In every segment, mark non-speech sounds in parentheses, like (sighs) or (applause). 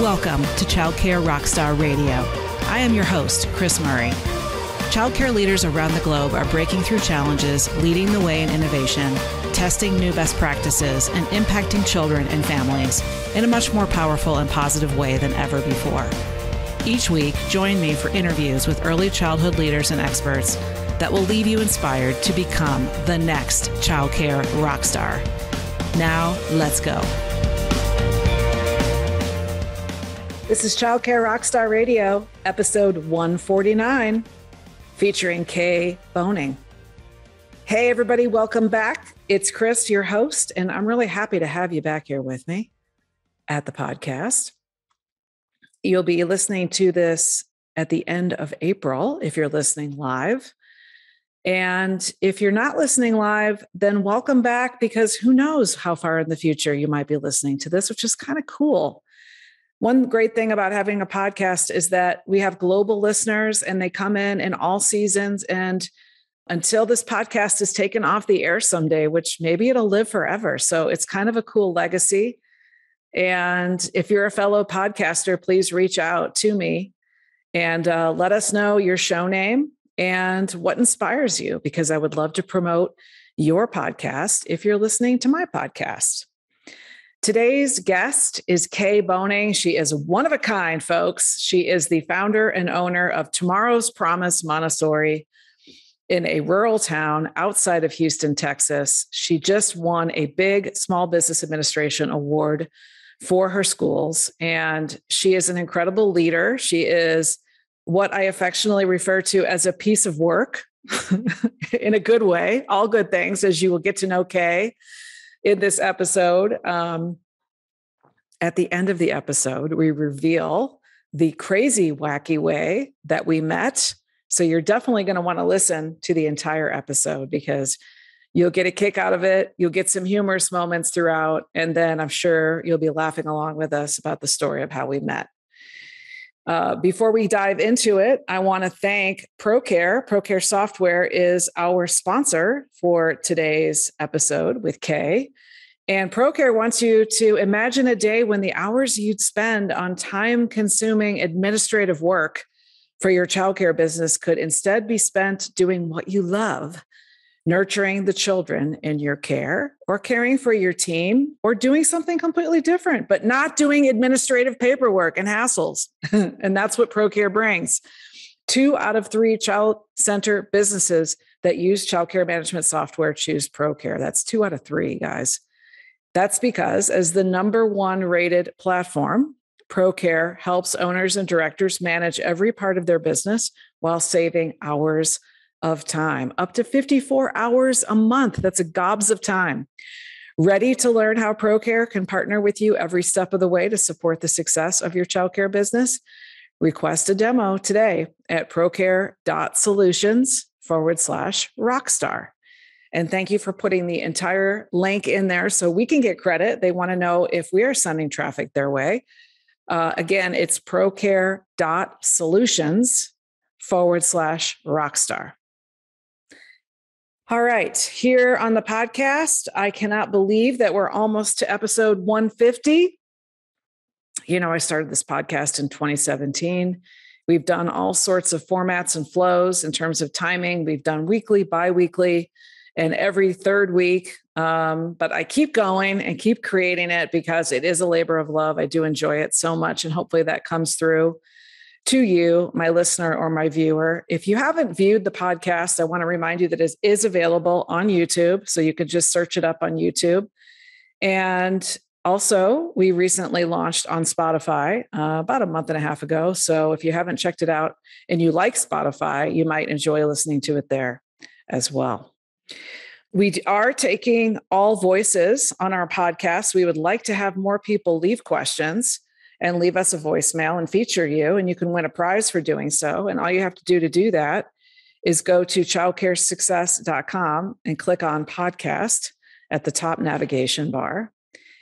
Welcome to Childcare Rockstar Radio. I am your host, Kris Murray. Childcare leaders around the globe are breaking through challenges, leading the way in innovation, testing new best practices, and impacting children and families in a much more powerful and positive way than ever before. Each week, join me for interviews with early childhood leaders and experts that will leave you inspired to become the next childcare rockstar. Now, let's go. This is Childcare Rockstar Radio, episode 149 featuring Kaye Boehning. Hey, everybody, welcome back. It's Kris, your host, and I'm really happy to have you back here with me at the podcast. You'll be listening to this at the end of April if you're listening live. And if you're not listening live, then welcome back because who knows how far in the future you might be listening to this, which is kind of cool. One great thing about having a podcast is that we have global listeners and they come in in all seasons. And until this podcast is taken off the air someday, which maybe it'll live forever. So it's kind of a cool legacy. And if you're a fellow podcaster, please reach out to me and uh, let us know your show name and what inspires you, because I would love to promote your podcast if you're listening to my podcast. Today's guest is Kaye Boehning. She is one of a kind, folks. She is the founder and owner of Tomorrow's Promise Montessori in a rural town outside of Houston, Texas. She just won a big Small Business Administration award for her schools, and she is an incredible leader. She is what I affectionately refer to as a piece of work (laughs) in a good way, all good things, as you will get to know Kaye in this episode. Um, at the end of the episode, we reveal the crazy, wacky way that we met. So you're definitely going to want to listen to the entire episode because you'll get a kick out of it. You'll get some humorous moments throughout. And then I'm sure you'll be laughing along with us about the story of how we met. Uh, before we dive into it, I want to thank ProCare. ProCare Software is our sponsor for today's episode with Kaye. And ProCare wants you to imagine a day when the hours you'd spend on time consuming administrative work for your childcare business could instead be spent doing what you love nurturing the children in your care or caring for your team or doing something completely different, but not doing administrative paperwork and hassles. (laughs) and that's what ProCare brings. Two out of three child center businesses that use childcare management software choose ProCare. That's two out of three, guys. That's because, as the number one rated platform, ProCare helps owners and directors manage every part of their business while saving hours of time, up to 54 hours a month. That's a gobs of time. Ready to learn how ProCare can partner with you every step of the way to support the success of your childcare business? Request a demo today at procare.solutions forward slash rockstar. And thank you for putting the entire link in there so we can get credit. They want to know if we are sending traffic their way. Uh, again, it's procare.solutions forward slash rockstar. All right, here on the podcast, I cannot believe that we're almost to episode 150. You know, I started this podcast in 2017. We've done all sorts of formats and flows in terms of timing. We've done weekly, bi weekly, and every third week. Um, but I keep going and keep creating it because it is a labor of love. I do enjoy it so much, and hopefully that comes through to you, my listener or my viewer. If you haven't viewed the podcast, I want to remind you that it is available on YouTube. So you can just search it up on YouTube. And also, we recently launched on Spotify uh, about a month and a half ago. So if you haven't checked it out and you like Spotify, you might enjoy listening to it there as well. We are taking all voices on our podcast. We would like to have more people leave questions and leave us a voicemail and feature you. And you can win a prize for doing so. And all you have to do to do that is go to childcaresuccess.com and click on podcast at the top navigation bar.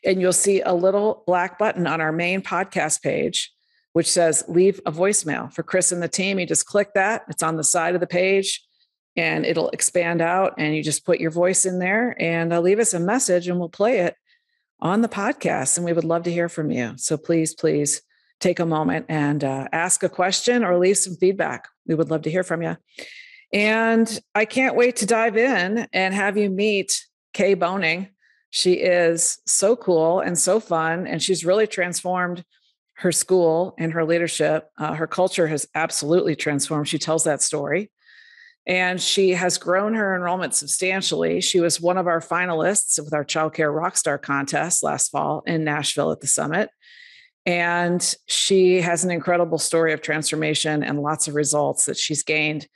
And you'll see a little black button on our main podcast page, which says leave a voicemail for Kris and the team. You just click that, it's on the side of the page and it'll expand out. And you just put your voice in there and uh, leave us a message and we'll play it on the podcast. And we would love to hear from you. So please, please take a moment and uh, ask a question or leave some feedback. We would love to hear from you. And I can't wait to dive in and have you meet Kaye Boehning. She is so cool and so fun, and she's really transformed her school and her leadership. Uh, her culture has absolutely transformed. She tells that story. And she has grown her enrollment substantially. She was one of our finalists with our Childcare Rockstar contest last fall in Nashville at the summit. And she has an incredible story of transformation and lots of results that she's gained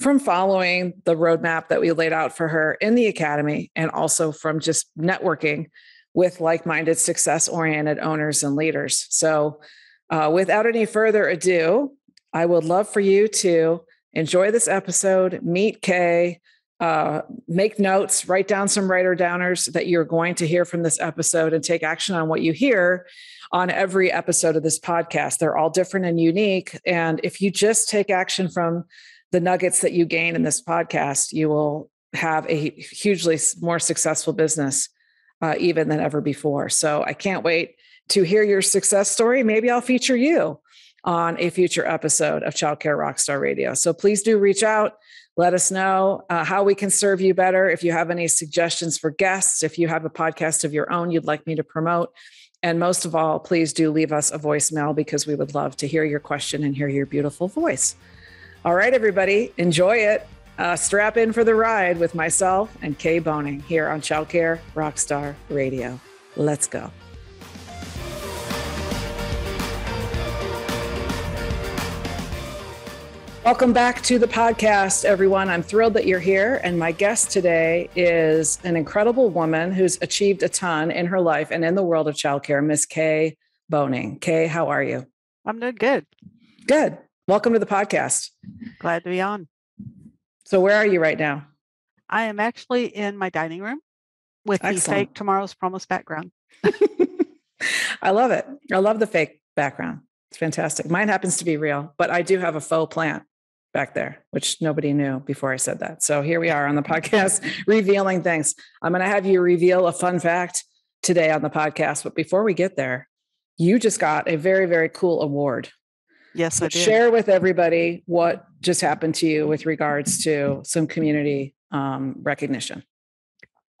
from following the roadmap that we laid out for her in the academy and also from just networking with like minded, success oriented owners and leaders. So, uh, without any further ado, I would love for you to enjoy this episode, meet Kaye, uh, make notes, write down some writer downers that you're going to hear from this episode and take action on what you hear on every episode of this podcast. They're all different and unique. And if you just take action from the nuggets that you gain in this podcast, you will have a hugely more successful business uh, even than ever before. So I can't wait to hear your success story. Maybe I'll feature you on a future episode of Childcare Rockstar Radio. So please do reach out. Let us know uh, how we can serve you better. If you have any suggestions for guests, if you have a podcast of your own you'd like me to promote. And most of all, please do leave us a voicemail because we would love to hear your question and hear your beautiful voice. All right, everybody, enjoy it. Uh, strap in for the ride with myself and Kaye Boehning here on Childcare Rockstar Radio. Let's go. Welcome back to the podcast, everyone. I'm thrilled that you're here. And my guest today is an incredible woman who's achieved a ton in her life and in the world of childcare, Miss Kaye Boehning. Kaye, how are you? I'm doing good. Good. Welcome to the podcast. Glad to be on. So, where are you right now? I am actually in my dining room with Excellent. the fake Tomorrow's Promise background. (laughs) I love it. I love the fake background. It's fantastic. Mine happens to be real, but I do have a faux plant back there, which nobody knew before I said that. So here we are on the podcast (laughs) revealing things. I'm going to have you reveal a fun fact today on the podcast. But before we get there, you just got a very, very cool award. Yes, so I did. Share with everybody what just happened to you with regards to some community um, recognition.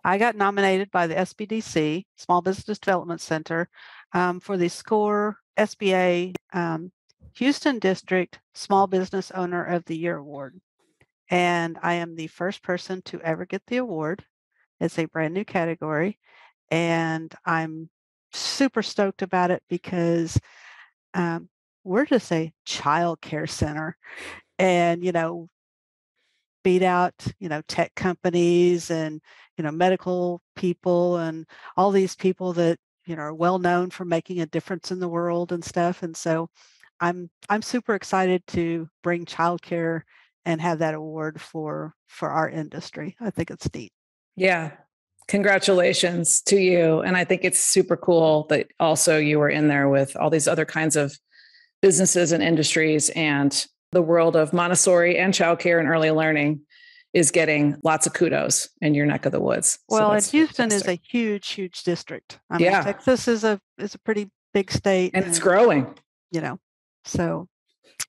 I got nominated by the SBDC, Small Business Development Center, um, for the SCORE SBA um, Houston District Small Business Owner of the Year Award. And I am the first person to ever get the award. It's a brand new category. And I'm super stoked about it because um, we're just a child care center. And, you know, beat out, you know, tech companies and, you know, medical people and all these people that, you know, are well known for making a difference in the world and stuff. And so I'm I'm super excited to bring childcare and have that award for for our industry. I think it's neat. Yeah. Congratulations to you. And I think it's super cool that also you were in there with all these other kinds of businesses and industries and the world of Montessori and childcare and early learning is getting lots of kudos in your neck of the woods. Well, so and Houston fantastic. is a huge, huge district. I mean, yeah. Texas is a is a pretty big state, and, and it's growing. You know, so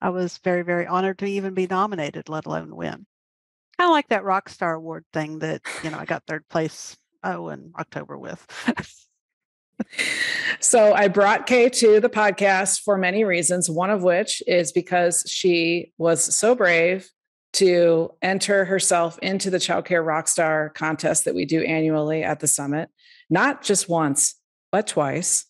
I was very, very honored to even be nominated, let alone win. Kind of like that rock star award thing that, you know, I got third place, oh, in October with. (laughs) so I brought Kaye to the podcast for many reasons, one of which is because she was so brave to enter herself into the Childcare Rockstar contest that we do annually at the summit, not just once, but twice.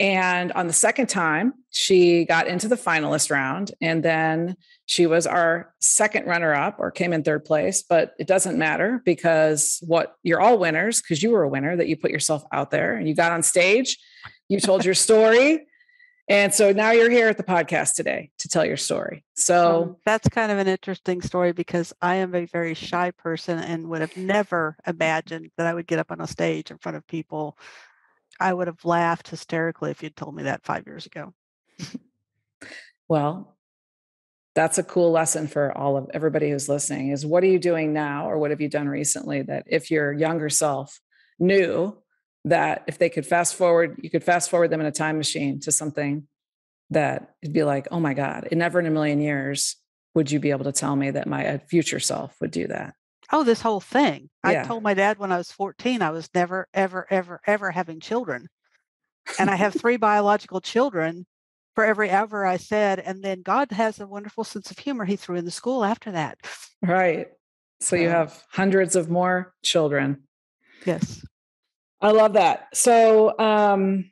And on the second time, she got into the finalist round. And then she was our second runner up or came in third place. But it doesn't matter because what you're all winners because you were a winner that you put yourself out there and you got on stage, you told your story. And so now you're here at the podcast today to tell your story. So um, that's kind of an interesting story because I am a very shy person and would have never imagined that I would get up on a stage in front of people I would have laughed hysterically if you'd told me that five years ago. (laughs) well, that's a cool lesson for all of everybody who's listening is what are you doing now or what have you done recently that if your younger self knew that if they could fast forward, you could fast forward them in a time machine to something that it'd be like, oh my God, never in a million years would you be able to tell me that my uh, future self would do that? Oh, this whole thing. Yeah. I told my dad when I was 14, I was never, ever, ever, ever having children. And I have (laughs) three biological children for every ever I said. And then God has a wonderful sense of humor he threw in the school after that. Right. So you have hundreds of more children. Yes. I love that. So, um,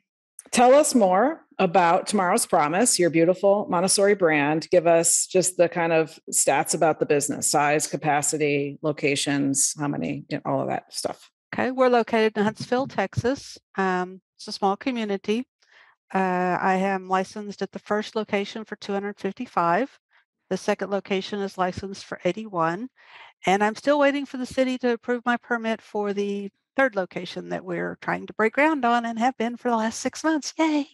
tell us more about Tomorrow's Promise, your beautiful Montessori brand. Give us just the kind of stats about the business size, capacity, locations, how many, you know, all of that stuff. Okay. We're located in Huntsville, Texas. Um, it's a small community. Uh, I am licensed at the first location for 255. The second location is licensed for 81. And I'm still waiting for the city to approve my permit for the third location that we're trying to break ground on and have been for the last six months. Yay.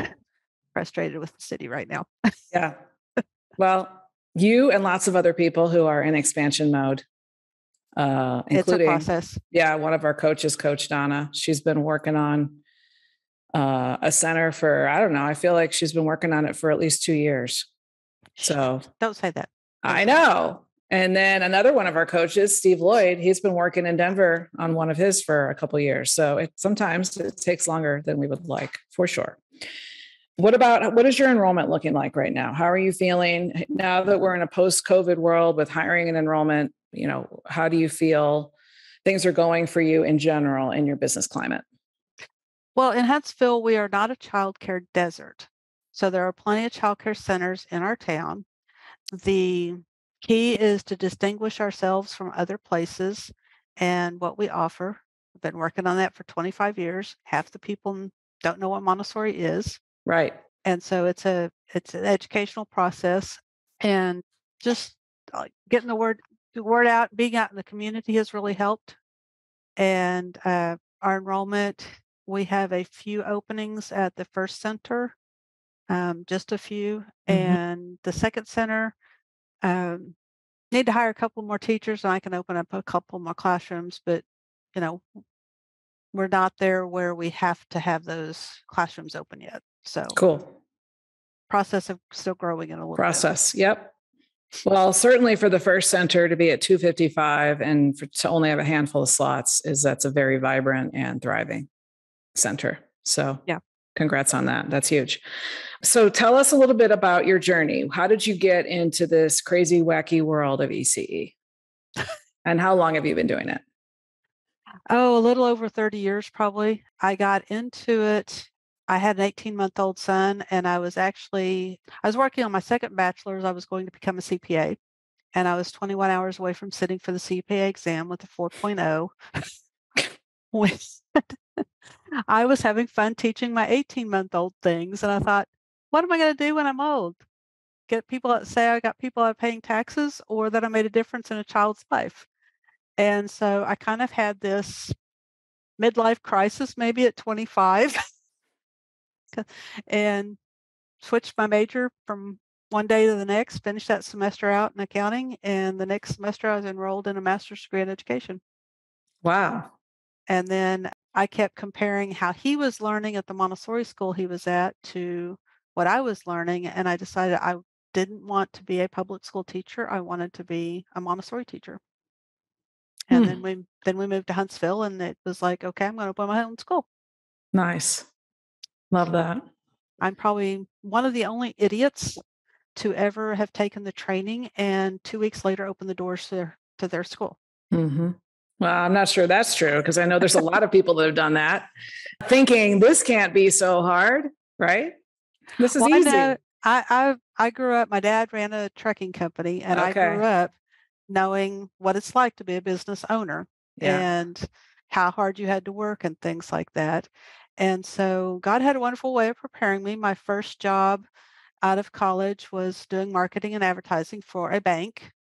(laughs) Frustrated with the city right now. Yeah. well, you and lots of other people who are in expansion mode, uh, It's a process. yeah, one of our coaches, Coach Donna. She's been working on uh, a center for I don't know. I feel like she's been working on it for at least two years. So (laughs) Don't say that. I know. And then another one of our coaches, Steve Lloyd, he's been working in Denver on one of his for a couple years. So it sometimes it takes longer than we would like, for sure. What about what is your enrollment looking like right now? How are you feeling now that we're in a post-COVID world with hiring and enrollment? You know, how do you feel things are going for you in general in your business climate? Well, in Huntsville, we are not a childcare desert. So there are plenty of childcare centers in our town. The key is to distinguish ourselves from other places and what we offer. I've been working on that for 25 years. Half the people don't know what Montessori is. Right. And so it's a it's an educational process and just uh, getting the word the word out, being out in the community has really helped. And uh, our enrollment, we have a few openings at the first center, um, just a few, Mhm. and the second center. Um, need to hire a couple more teachers, and I can open up a couple more classrooms. But you know, we're not there where we have to have those classrooms open yet. So Cool. process of still growing in a little bit. process. Yep. Well, (laughs) certainly for the first center to be at 255 and for, to only have a handful of slots is that's a very vibrant and thriving center. So, Yeah. congrats on that. That's huge. So, tell us a little bit about your journey. How did you get into this crazy, wacky world of ECE? and how long have you been doing it? Oh, a little over 30 years probably. I got into it. I had an 18 month old son, and I was actually I was working on my second bachelor's. I was going to become a CPA, and I was 21 hours away from sitting for the CPA exam with a 4.0. (laughs) when (laughs) I was having fun teaching my 18 month old things, and I thought, what am I going to do when I'm old? Get people that say I got people out paying taxes, or that I made a difference in a child's life. And so I kind of had this midlife crisis maybe at 25 (laughs) and switched my major from one day to the next, finished that semester out in accounting. And the next semester, I was enrolled in a master's degree in education. Wow. And then I kept comparing how he was learning at the Montessori school he was at to what I was learning. And I decided I didn't want to be a public school teacher. I wanted to be a Montessori teacher. And Hmm. then we then we moved to Huntsville and it was like, okay, I'm going to open my own school. Nice. Love that. I'm probably one of the only idiots to ever have taken the training and two weeks later open the doors to their, to their school. hmm Well, I'm not sure that's true because I know there's a lot of people that have done that, thinking this can't be so hard, right? This is Well, I easy. know- I, I I grew up. My dad ran a trucking company, and I grew up knowing what it's like to be a business owner Yeah. and how hard you had to work and things like that. And so God had a wonderful way of preparing me. My first job out of college was doing marketing and advertising for a bank.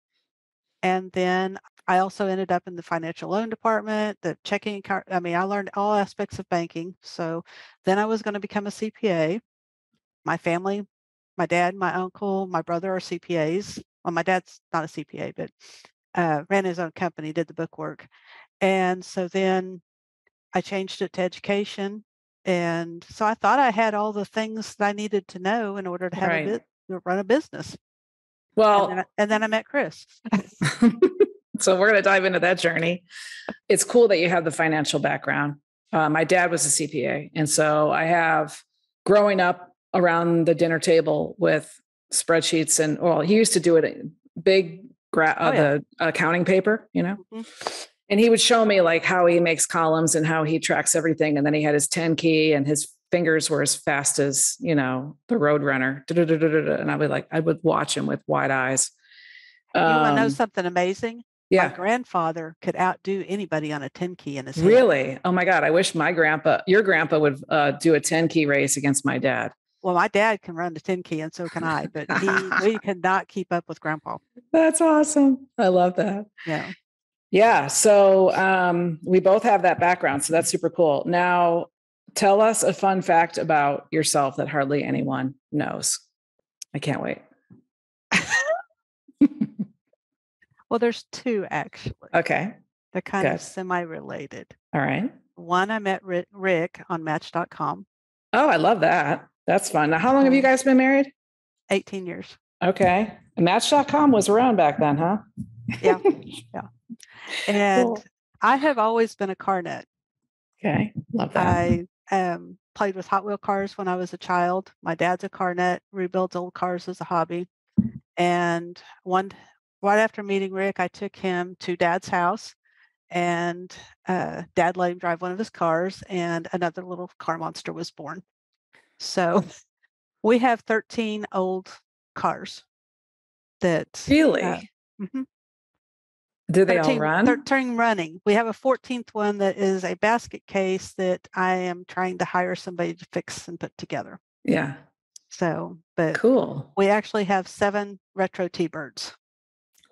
And then I also ended up in the financial loan department, the checking account. I mean, I learned all aspects of banking. So then I was going to become a CPA. My family, my dad, my uncle, my brother are CPAs. Well, my dad's not a CPA, but uh, ran his own company, did the bookwork. And so then I changed it to education And so I thought I had all the things that I needed to know in order to have Right. a bit to run a business. And Well, then, I, and then I met Kris. (laughs) so we're going to dive into that journey. It's cool that you have the financial background. Uh, my dad was a CPA, and so I have growing up around the dinner table with spreadsheets and well, he used to do it in big gra- uh, Oh, yeah. the accounting paper, you know. Mhm. And he would show me like how he makes columns and how he tracks everything. And then he had his 10 key and his fingers were as fast as, you know, the road runner. And I would like, I would watch him with wide eyes. you want to know Um, something amazing? yeah. My grandfather could outdo anybody on a 10 key in his. Really? Oh my God. I wish my grandpa, your grandpa would uh, do a 10 key race against my dad. Well, my dad can run the 10 key and so can I, but he we (laughs) could not keep up with grandpa. That's awesome. I love that. Yeah. Yeah. So um, we both have that background. So that's super cool. Now, tell us a fun fact about yourself that hardly anyone knows. I can't wait. (laughs) Well, there's two actually. okay. They're kind good. of semi-related. All right. One, I met Rick, Rick on Match.com, Oh, I love that. That's fun. Now, how long have you guys been married? 18 years. Okay. Match.com was around back then, huh? Yeah. (laughs) Yeah. And Cool. I have always been a car nut. Okay. Love that. I um, played with Hot Wheel cars when I was a child. My dad's a car nut, rebuilds old cars as a hobby. And one right after meeting Rick, I took him to dad's house and uh, dad let him drive one of his cars and another little car monster was born. So we have 13 old cars that really? uh, mhm, Do they all 13 run? 13 running. We have a 14th one that is a basket case that I am trying to hire somebody to fix and put together. yeah. So, but Cool. we actually have seven retro T-birds.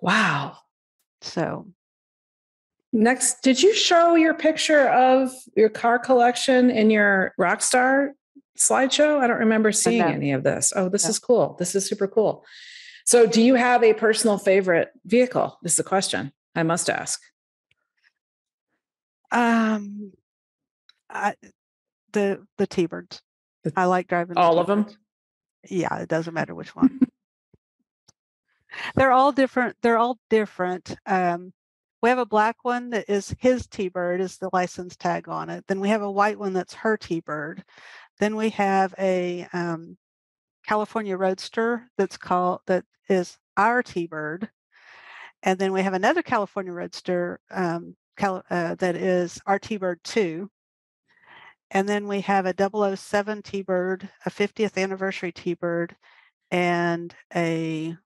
Wow. So Next, did you show your picture of your car collection in your Rockstar slideshow? I don't remember seeing no. any of this. Oh, this No. is cool. This is super cool. So, do you have a personal favorite vehicle? This is the question I must ask. um I the the T-birds. The- I like driving the All of them? Yeah, it doesn't matter which one. (laughs) they're all different. They're all different. Um, we have a black one that is his T-bird is the license tag on it. Then we have a white one that's her T-bird. Then we have a um, California Roadster that's called that is our T-bird. And then we have another California Roadster um, Cal- uh, that is our T-bird 2. And then we have a 007 T-bird, a 50th anniversary T-bird, and a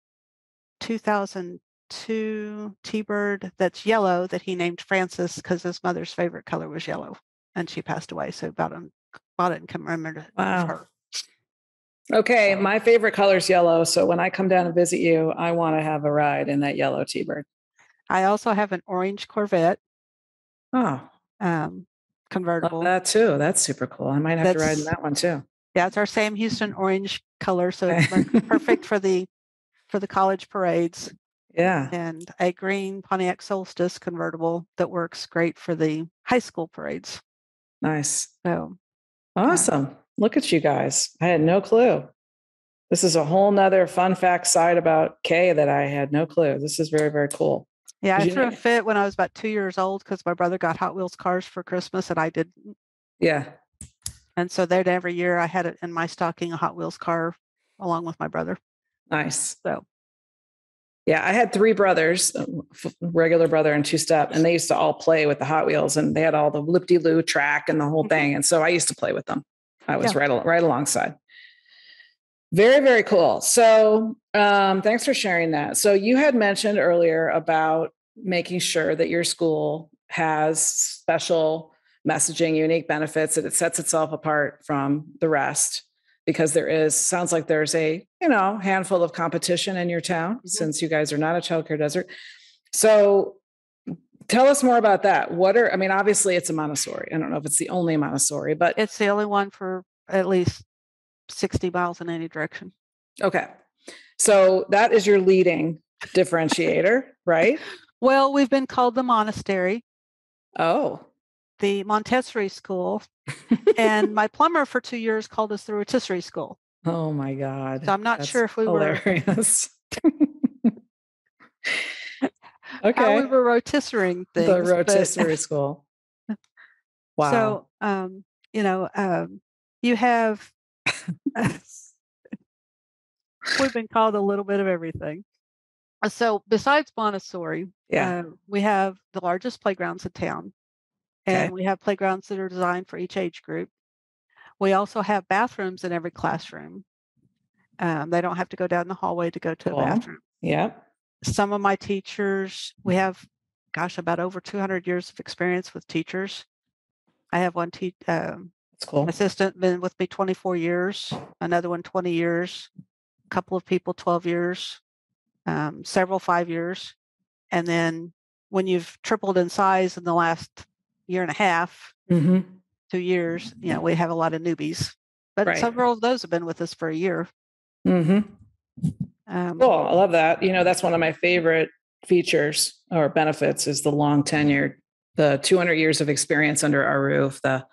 2002 T-bird that's yellow that he named Francis because his mother's favorite color was yellow, and she passed away. So about it, bought it and commemorated of Wow. her. Okay, my favorite color is yellow. So, when I come down and visit you, I want to have a ride in that yellow T Bird. I also have an orange Corvette Oh, um, love convertible. that too. That's super cool. I might have to ride in that one too. Yeah, it's our Sam Houston orange color, so it's per- (laughs) perfect for the for the college parades. Yeah. and a green Pontiac Solstice convertible that works great for the high school parades. Nice. So Awesome. Look at you guys. I had no clue. This is a whole nother fun fact side about Kaye that I had no clue. This is very, very cool. yeah, I Did you threw a fit when I was about two years old because my brother got Hot Wheels cars for Christmas and I didn't. Yeah. And so then every year I had it in my stocking a Hot Wheels car along with my brother. Nice. So Yeah. I had three brothers, uh, regular brother and two step, and they used to all play with the Hot Wheels and they had all the loop de loo track and the whole Mhm. thing. And so I used to play with them. I was Yeah. right, right alongside. Very, very cool. So um, thanks for sharing that. So you had mentioned earlier about making sure that your school has special messaging, unique benefits, that it sets itself apart from the rest because there is sounds like there's a you know handful of competition in your town Mhm. since you guys are not a childcare desert. So tell us more about that. What are I mean, obviously it's a Montessori. I don't know if it's the only Montessori, but it's the only one for at least 60 miles in any direction. okay. So that is your leading differentiator, right? (laughs) Well, we've been called the monastery. Oh, the Montessori school, and my (laughs) plumber for two years called us the rotisserie school. Oh my God. So I'm not That's sure if we hilarious. (laughs) were how okay. we were rotisserie things. the but- rotisserie school. (laughs) Wow. So, um, you know, um, you have, we've been called a little bit of everything. So, besides Montessori, yeah. uh, we have the largest playgrounds in town, and Okay. we have playgrounds that are designed for each age group. We also have bathrooms in every classroom. Um, they don't have to go down the hallway to go to Cool. a bathroom. Yep. Some of my teachers, we have, gosh, about over 200 years of experience with teachers. I have one te- um, cool. assistant been with me 24 years, another one 20 years, a couple of people 12 years, um, several five years. And then when you've tripled in size in the last year and a half, hmm two years, you know, we have a lot of newbies. But Right. several of those have been with us for a year. hmm Um, Cool. I love that. You know, that's one of my favorite features or benefits is the long tenure, the 200 years of experience under our roof, the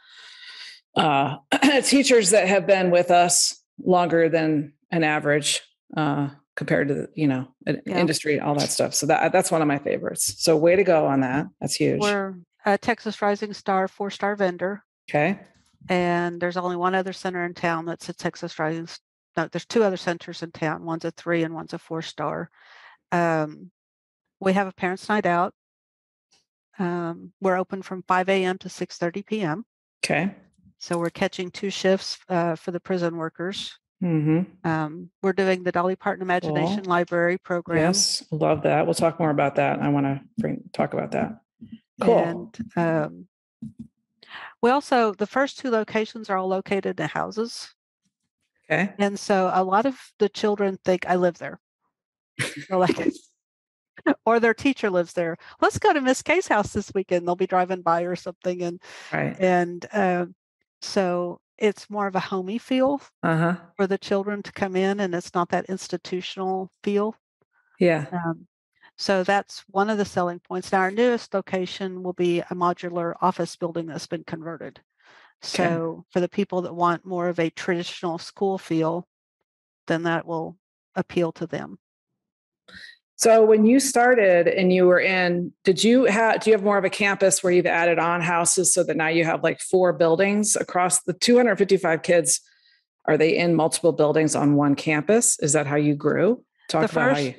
uh, (clears throat) teachers that have been with us longer than an average uh, compared to the, you know, Yeah. industry, all that stuff. So that that's one of my favorites. So way to go on that. That's huge. We're a Texas Rising Star four star vendor. Okay. and there's only one other center in town that's a Texas Rising. No, there's two other centers in town. One's a three and one's a four star. Um, we have a parents' night out. Um, we're open from 5 a.m. to 6:30 p.m. Okay. So we're catching two shifts uh, for the prison workers. Mm-hmm. Um, we're doing the Dolly Parton Imagination Library program. Yes. Love that. We'll talk more about that. I want to bring talk about that. Cool. And um, we also the first two locations are all located in houses. Okay. And so a lot of the children think I live there. (laughs) They're like, (laughs) or their teacher lives there. Let's go to Miss Kaye's house this weekend. They'll be driving by or something. And Right. and uh, so it's more of a homey feel Uh huh. for the children to come in and it's not that institutional feel. Yeah. Um, so that's one of the selling points. Now our newest location will be a modular office building that's been converted. So for the people that want more of a traditional school feel, then that will appeal to them. So when you started and you were in, did you have do you have more of a campus where you've added on houses so that now you have like four buildings across the 255 kids? Are they in multiple buildings on one campus? Is that how you grew? Talk The about how you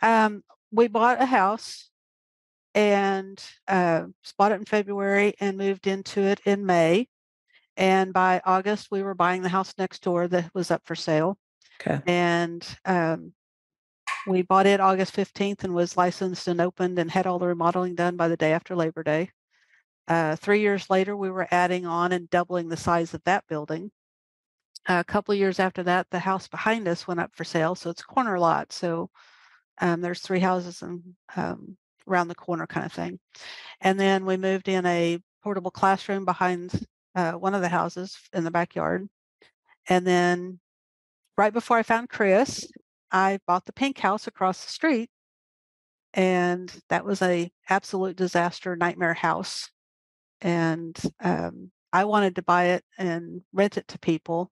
Right. Um, we bought a house and uh, bought it in February and moved into it in May. And by August, we were buying the house next door that was up for sale. okay. And um, we bought it August 15th and was licensed and opened and had all the remodeling done by the day after Labor Day. Uh, three years later, we were adding on and doubling the size of that building. a couple of years after that, the house behind us went up for sale. So it's a corner lot. So um, there's three houses and um, around the corner kind of thing. And then we moved in a portable classroom behind uh, one of the houses in the backyard. And then right before I found Kris, I bought the pink house across the street. And that was a absolute disaster nightmare house. And um, I wanted to buy it and rent it to people.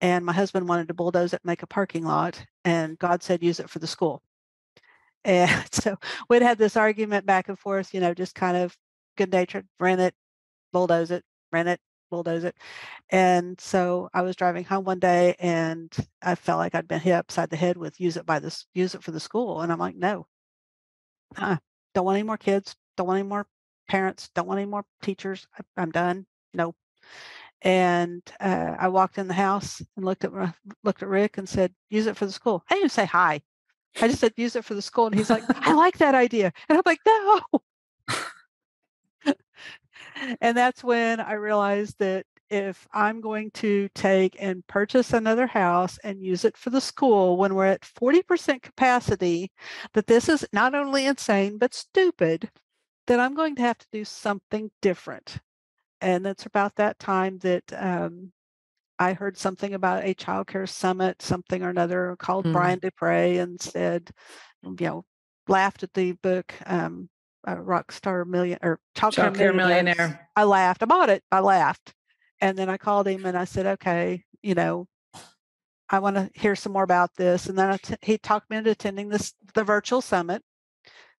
And my husband wanted to bulldoze it, and make a parking lot. And God said, use it for the school. And (laughs) so we'd had this argument back and forth, you know, just kind of good natured, rent it, bulldoze it, rent it, bulldoze it. And so I was driving home one day and I felt like I'd been hit upside the head with use it by this, use it for the school. And I'm like, no, uh, don't want any more kids, don't want any more parents, don't want any more teachers. I, I'm done. No. And uh, I walked in the house and looked at looked at Rick and said, "Use it for the school." I didn't say hi. I just said, "Use it for the school," and he's like, "I like that idea," and I'm like, "No." (laughs) and that's when I realized that if I'm going to take and purchase another house and use it for the school when we're at 40% capacity, that this is not only insane but stupid, then I'm going to have to do something different. And it's about that time that um, I heard something about a childcare summit, something or another, called Mm. Brian Dupre and said, you know, laughed at the book um, uh, Rockstar Million or Child Child Care Care Millionaire. I laughed. I bought it. I laughed. And then I called him and I said, okay, you know, I want to hear some more about this. And then I t- he talked me into attending this the virtual summit.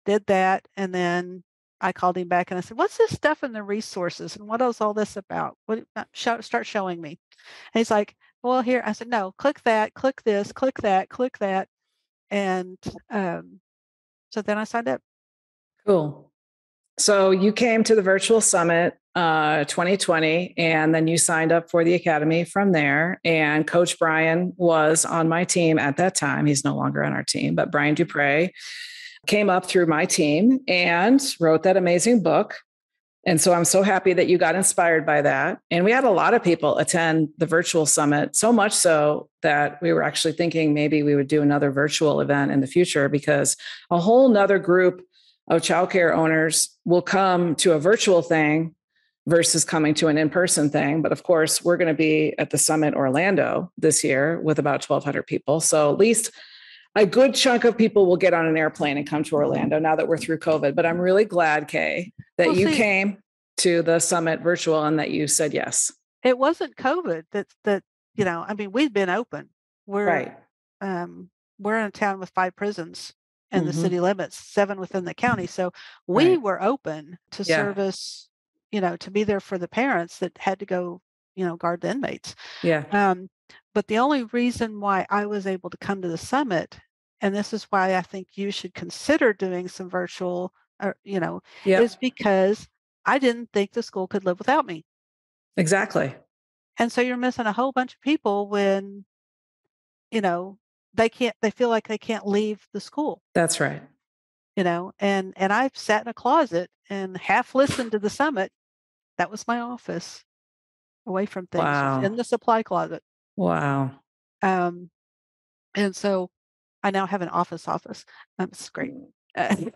Did that, and then I called him back and I said, "What's this stuff in the resources and what is all this about? What uh, show, start showing me?" And he's like, "Well, here." I said, "No, click that, click this, click that, click that," and um, so then I signed up. Cool. So you came to the virtual summit uh, 2020, and then you signed up for the academy from there. And Coach Brian was on my team at that time. He's no longer on our team, but Brian Dupre came up through my team and wrote that amazing book. And so I'm so happy that you got inspired by that. And we had a lot of people attend the virtual summit, so much so that we were actually thinking maybe we would do another virtual event in the future because a whole nother group of childcare owners will come to a virtual thing versus coming to an in-person thing but of course we're going to be at the summit orlando this year with about 1200 people so at least a good chunk of people will get on an airplane and come to orlando now that we're through covid but i'm really glad kaye that Well, you see- came to the summit virtual and that you said yes It wasn't COVID that that you know. I mean, we've been open. We're right um, we're in a town with five prisons and the Mhm. city limits, seven within the county. So we Right. were open to Yeah. service, you know, to be there for the parents that had to go, you know, guard the inmates. yeah Um, but the only reason why I was able to come to the summit, and this is why I think you should consider doing some virtual, or, you know, yeah is because I didn't think the school could live without me. exactly And so you're missing a whole bunch of people when, you know, they can't, they feel like they can't leave the school, that's right you know, and, and I've sat in a closet and half listened to the summit. That was my office away from things Wow. in the supply closet. Wow Um, and so I now have an office office. That's great. (laughs) (laughs)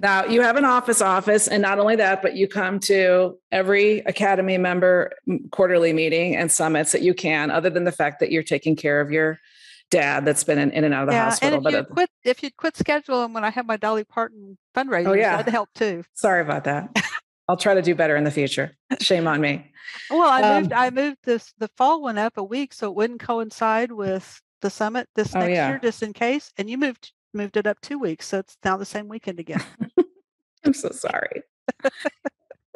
Now you have an office office, and not only that, but you come to every Academy member quarterly meeting and summits that you can, other than the fact that you're taking care of your dad that's been in, in and out of the yeah, hospital. and But if you uh, quit, if you quit scheduling when I have my Dolly Parton fundraisers, Oh, yeah. that'd help too. sorry about that. I'll try to do better in the future. Shame on me. Well, I Um, moved I moved this the fall one up a week so it wouldn't coincide with the summit this Oh, next yeah. year, just in case. And you moved moved it up two weeks, so it's now the same weekend again. (laughs) I'm so sorry.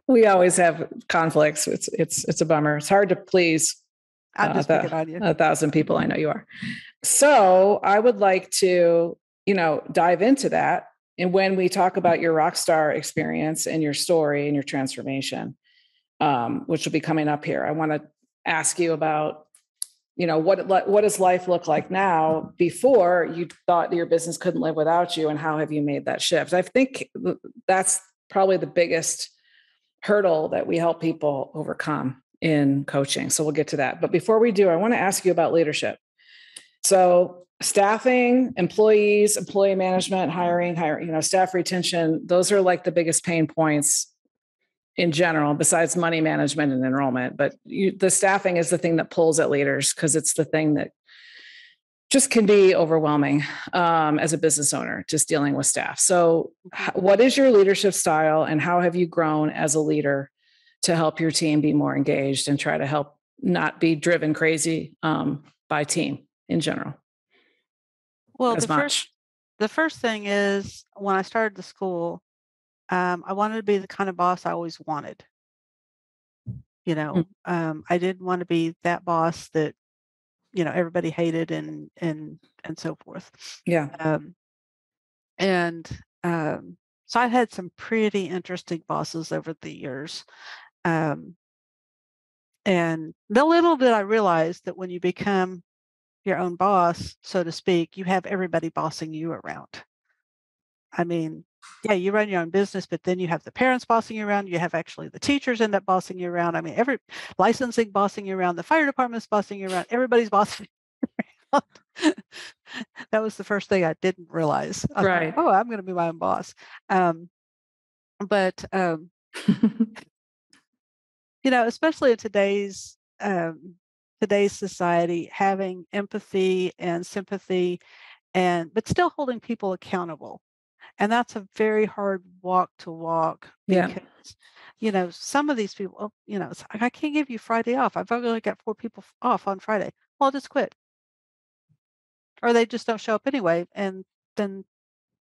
we always have conflicts. It's it's it's a bummer. It's hard to please I'm Uh, just that- picking on you. a thousand people. I know you are. So I would like to, you know, dive into that. And when we talk about your rock star experience and your story and your transformation, um, which will be coming up here, I want to ask you about, you know, what what does life look like now before you thought your business couldn't live without you, and how have you made that shift? I think that's probably the biggest hurdle that we help people overcome in coaching. So we'll get to that. But before we do, I want to ask you about leadership. So staffing, employees, employee management, hiring, hiring, you know, staff retention, those are like the biggest pain points in general, besides money management and enrollment. But you, the staffing is the thing that pulls at leaders because it's the thing that just can be overwhelming um, as a business owner, just dealing with staff. So, what is your leadership style, and how have you grown as a leader to help your team be more engaged and try to help not be driven crazy um, by team in general Well, the much? first the first thing is when I started the school, um, I wanted to be the kind of boss I always wanted. You know, um, I didn't want to be that boss that you know everybody hated and and and so forth. yeah, Um, and um, so I've had some pretty interesting bosses over the years. Um, and the little did I realize that when you become your own boss, so to speak, you have everybody bossing you around. I mean, yeah, you run your own business, but then you have the parents bossing you around. You have actually the teachers end up bossing you around. I mean, every licensing bossing you around, the fire department's bossing you around, everybody's (laughs) bossing you around. (laughs) that was the first thing I didn't realize. I thought, Right. oh, I'm going to be my own boss. Um, but um, (laughs) you know, especially in today's um, today's society, having empathy and sympathy, and but still holding people accountable. And that's a very hard walk to walk Yeah. because, you know, some of these people, oh, you know, it's like, I can't give you Friday off. I've only got four people off on Friday. Well, I'll just quit. Or they just don't show up anyway. And then,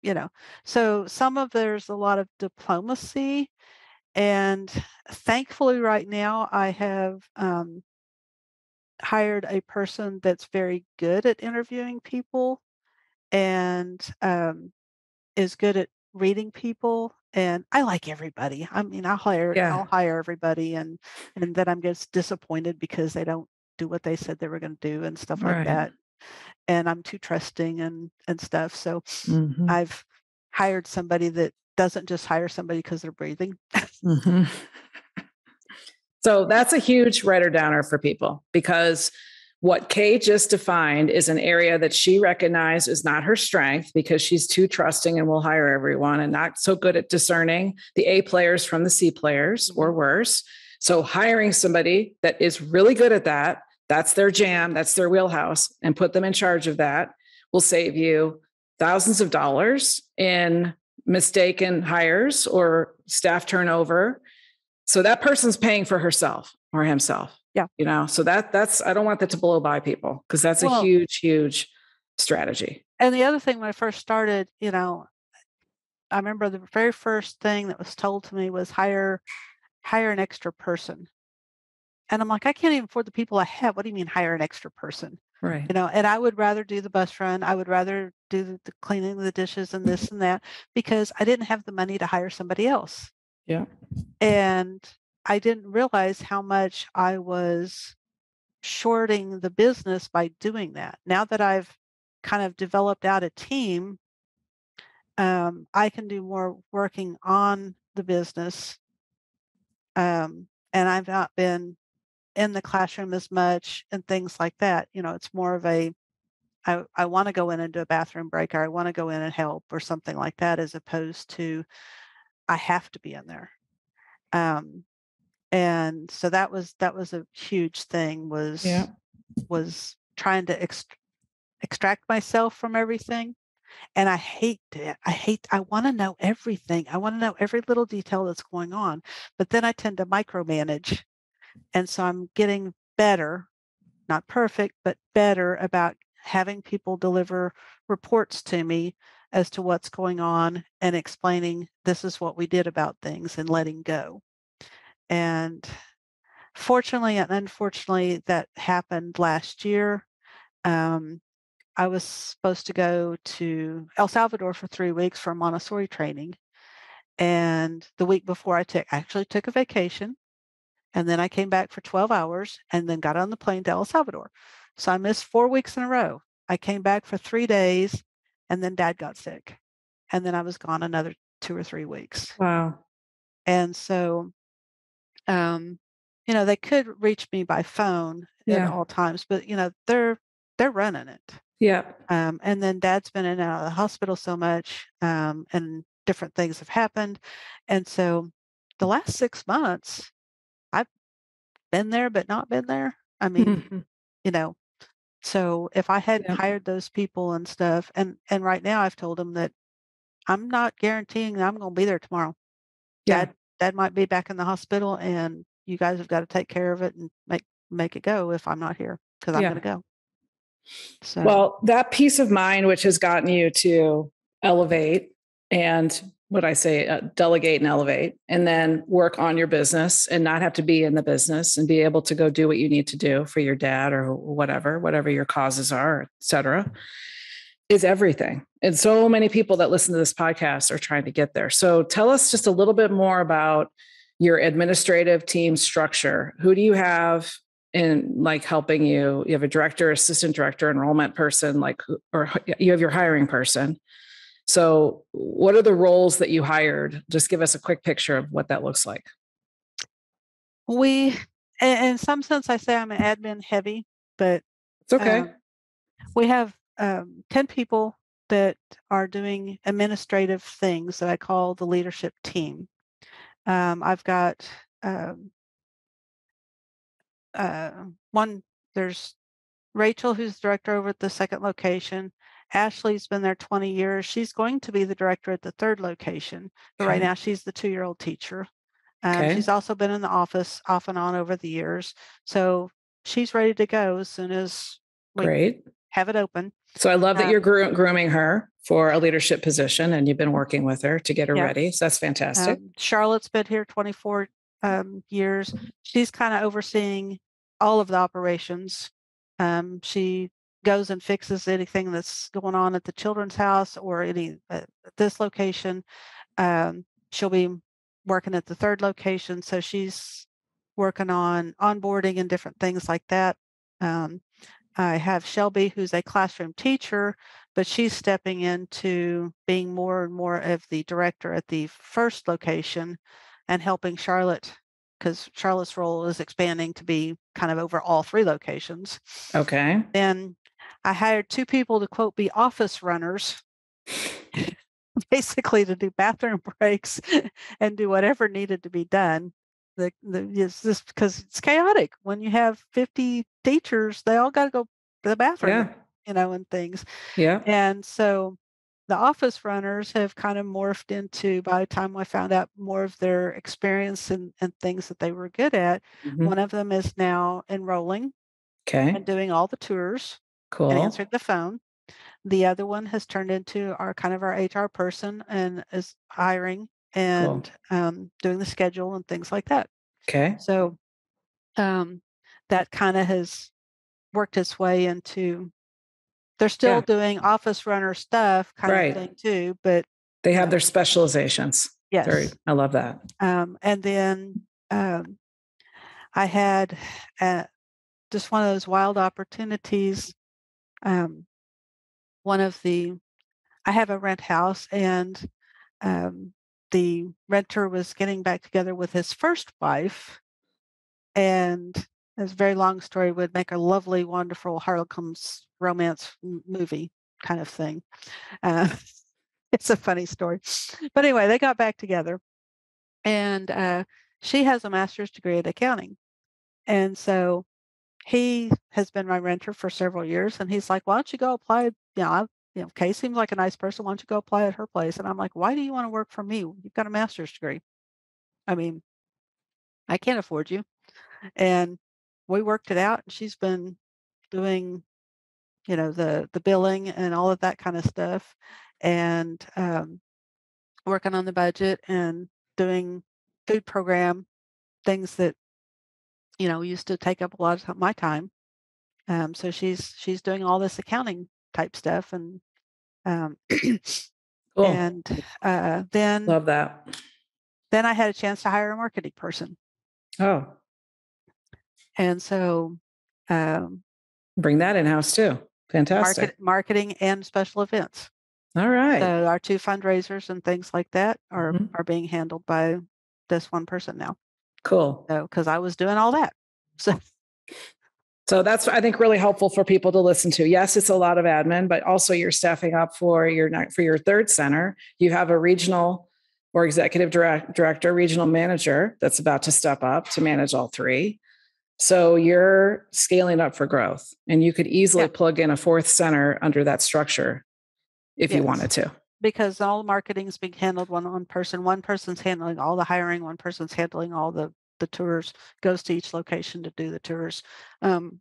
you know, so some of there's a lot of diplomacy. And thankfully, right now, I have um, hired a person that's very good at interviewing people and um, is good at reading people and I like everybody. I mean, I'll hire Yeah. I'll hire everybody and and then I'm just disappointed because they don't do what they said they were going to do and stuff like that. And I'm too trusting and and stuff. So Mhm. I've hired somebody that doesn't just hire somebody because they're breathing. Mhm. So that's a huge writer downer for people because what Kaye just defined is an area that she recognized is not her strength because she's too trusting and will hire everyone and not so good at discerning the A players from the C players mm-hmm. or worse. So hiring somebody that is really good at that, that's their jam, that's their wheelhouse, and put them in charge of that will save you thousands of dollars in mistaken hires or staff turnover so that person's paying for herself or himself Yeah. you know so that that's i don't want that to blow by people because that's a huge huge strategy And the other thing when I first started, you know, I remember the very first thing that was told to me was hire hire an extra person. And I'm like, I can't even afford the people I have. What do you mean hire an extra person? right You know, and I would rather do the bus run. I would rather do the, the cleaning the dishes and this and that because I didn't have the money to hire somebody else. Yeah And I didn't realize how much I was shorting the business by doing that. Now that I've kind of developed out a team, um, I can do more working on the business. Um, and I've not been in the classroom as much and things like that. You know, it's more of a I, I want to go in and do a bathroom break or I want to go in and help or something like that as opposed to I have to be in there. Um, and so that was that was a huge thing was Yeah. was trying to ex- extract myself from everything and i hate it i hate i want to know everything i want to know every little detail that's going on but then i tend to micromanage and so i'm getting better not perfect but better about having people deliver reports to me as to what's going on and explaining this is what we did about things and letting go and fortunately and unfortunately, that happened last year. Um, I was supposed to go to El Salvador for three weeks for Montessori training. And the week before I took, actually took a vacation. And then I came back for 12 hours and then got on the plane to El Salvador. So I missed four weeks in a row. I came back for three days and then dad got sick. And then I was gone another two or three weeks. wow And so, um, you know, they could reach me by phone Yeah. at all times, but you know, they're they're running it. yeah Um, and then dad's been in and out of the hospital so much, um, and different things have happened. And so the last six months, I've been there but not been there. I mean, Mhm. you know, so if I hadn't Yep. hired those people and stuff, and and right now I've told them that I'm not guaranteeing that I'm going to be there tomorrow. yeah Dad, dad might be back in the hospital, and you guys have got to take care of it and make make it go if I'm not here because I'm Yeah. going to go. So Well, that peace of mind, which has gotten you to elevate and what I say, uh, delegate and elevate, and then work on your business and not have to be in the business and be able to go do what you need to do for your dad or whatever, whatever your causes are, et cetera, is everything. And so many people that listen to this podcast are trying to get there. So tell us just a little bit more about your administrative team structure. Who do you have in like helping you you have a director assistant director enrollment person like or you have your hiring person so what are the roles that you hired? Just give us a quick picture of what that looks like. We, in, some sense, I say I'm an admin heavy, but it's okay. um, we have um, 10 people that are doing administrative things that I call the leadership team. Um, I've got um, uh, one, there's Rachel, who's director over at the second location, Ashley's been there 20 years. She's going to be the director at the third location, but right now she's the two-year-old teacher. Um, Okay. she's also been in the office off and on over the years, so she's ready to go as soon as we Great. have it open. So I love that Um, you're groo- grooming her for a leadership position and you've been working with her to get her Yeah. ready. So that's fantastic. Um, Charlotte's been here 24 um, years. She's kind of overseeing all of the operations. Um, she goes and fixes anything that's going on at the children's house or any uh, at this location. Um, she'll be working at the third location, so she's working on onboarding and different things like that. Um, I have Shelby, who's a classroom teacher, but she's stepping into being more and more of the director at the first location and helping Charlotte because Charlotte's role is expanding to be kind of over all three locations. okay. Then I hired two people to quote be office runners, (laughs) basically to do bathroom (laughs) breaks and do whatever needed to be done. The, the it's just because it's chaotic when you have 50 teachers, they all got to go to the bathroom, Yeah. you know, and things. Yeah. And so the office runners have kind of morphed into, by the time I found out more of their experience and, and things that they were good at, Mhm. one of them is now enrolling Okay. and doing all the tours and Cool. answering the phone. The other one has turned into our kind of our HR person and is hiring and um, doing the schedule and things like that. Okay. So um, that kind of has worked its way into. They're still Yeah. doing office runner stuff kind Right. of thing too, but They have Yeah. their specializations. yes. Very, I love that. Um, and then um, I had uh, just one of those wild opportunities. Um, one of the, I have a rent house, and um, the renter was getting back together with his first wife, and it's a very long story. Would make a lovely, wonderful Harlequin's romance movie kind of thing. Uh, (laughs) it's a funny story, but anyway, they got back together and uh, she has a master's degree in accounting. And so he has been my renter for several years, and he's like, "Why don't you go apply? You know, I, you know, Kaye seems like a nice person. Why don't you go apply at her place?" And I'm like, "Why do you want to work for me? You've got a master's degree. I mean, I can't afford you." And we worked it out, and she's been doing, you know, the the billing and all of that kind of stuff, and um, working on the budget and doing food program things that you know used to take up a lot of my time um, so she's she's doing all this accounting type stuff and um, (clears throat) Cool. and uh, then love that. then i had a chance to hire a marketing person Oh, and so um, bring that in house too. Fantastic. market, marketing and special events All right. so our two fundraisers and things like that are Mhm. are being handled by this one person now cool. so because i was doing all that (laughs) so So that's I think really helpful for people to listen to. Yes, it's a lot of admin, but also you're staffing up for your for your third center. You have a regional or executive direct, director, regional manager that's about to step up to manage all three. So you're scaling up for growth, and you could easily Yeah. plug in a fourth center under that structure if you wanted to. Because all the marketing is being handled one on person one person's handling all the hiring one person's handling all the the tours goes to each location to do the tours um,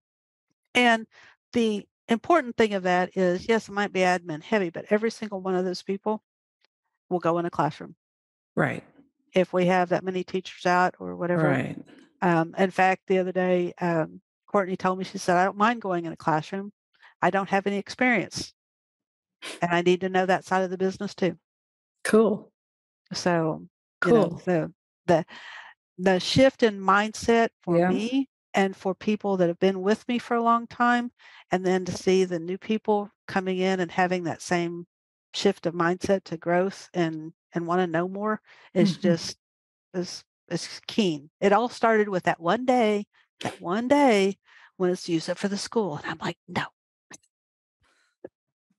and the important thing of that is yes it might be admin heavy but every single one of those people will go in a classroom Right. if we have that many teachers out or whatever Right. um, in fact the other day um, courtney told me she said i don't mind going in a classroom i don't have any experience and i need to know that side of the business too Cool. So, you know, Cool. the the the shift in mindset for Yeah. me and for people that have been with me for a long time, and then to see the new people coming in and having that same shift of mindset to growth and and want to know more is Mhm. just is is keen. It all started with that one day, that one day when it's used up for the school, and I'm like, no,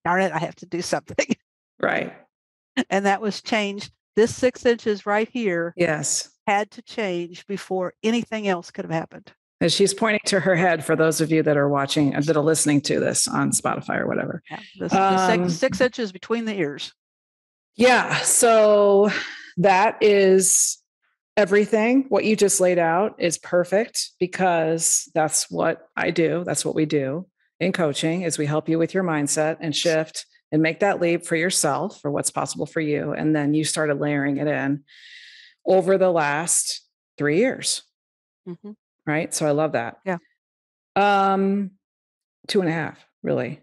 darn it, I have to do something, (laughs) Right. and that was changed. This six inches right here Yes. had to change before anything else could have happened. And she's pointing to her head for those of you that are watching, that are listening to this on Spotify or whatever. Yeah, Um, six, six inches between the ears. Yeah. So that is everything. What you just laid out is perfect because that's what I do. That's what we do in coaching is we help you with your mindset and shift and make that leap for yourself for what's possible for you. And then you started layering it in over the last three years. Mhm. Right. So I love that. Yeah. Um, two and a half, really.